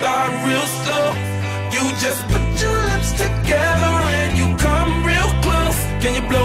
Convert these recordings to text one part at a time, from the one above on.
start real slow. You just put your lips together and you come real close. Can you blow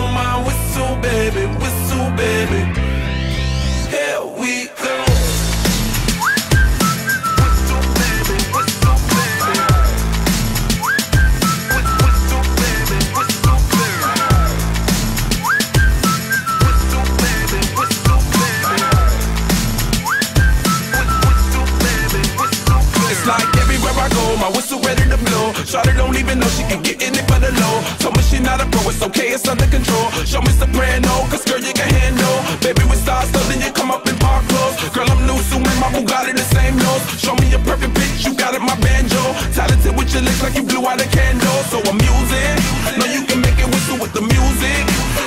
like everywhere I go, my whistle ready to blow. Shawty don't even know she can get in it for the low. Told me she not a pro, it's okay, it's under control. Show me soprano, cause girl, you can handle. Baby, we start something, you come up in park clothes. Girl, I'm new, so my Bugatti the same nose. Show me your perfect pitch, you got it, my banjo. Talented with your lips like you blew out a candle. So I'm using, know you can make it whistle with the music.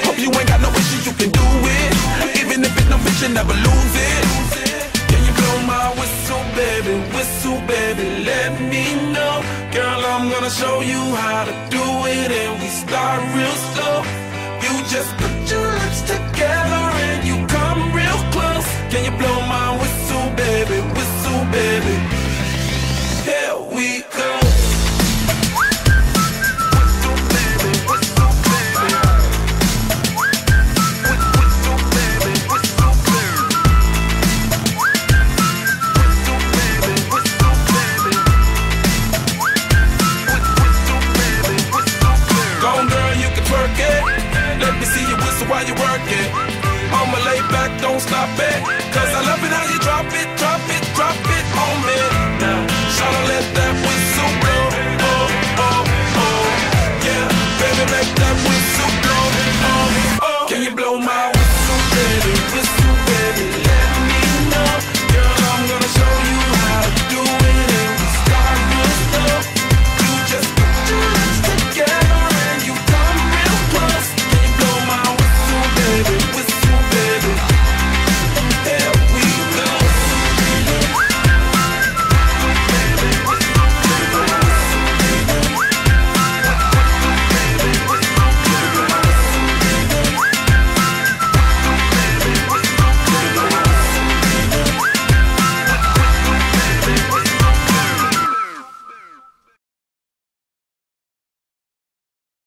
Hope you ain't got no issues, you can do it. Even if it's no you never lose it. Whistle, baby? Whistle, baby, let me know. Girl, I'm gonna show you how to do it, and we start real slow. You just put your lips together it. I'ma lay back, don't stop it. Cause I love it how you drop it, drop it, drop it